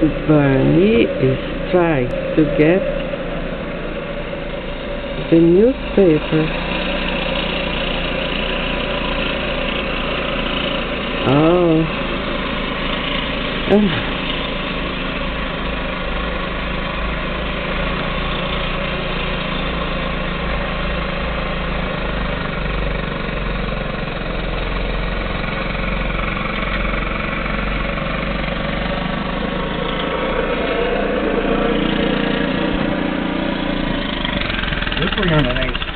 Bunny is trying to get the newspaper. Oh. Three hundred eight.